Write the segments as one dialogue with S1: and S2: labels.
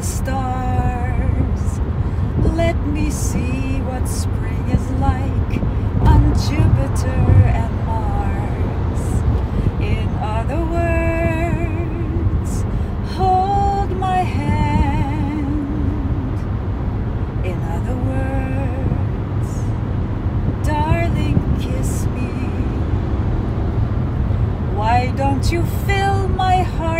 S1: the stars. Let me see what spring is like on Jupiter and Mars. In other words, hold my hand. In other words, darling, kiss me. Why don't you fill my heart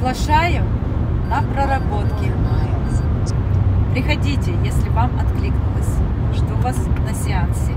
S1: Приглашаю на проработки. Приходите, если вам откликнулось. Жду вас на сеансе.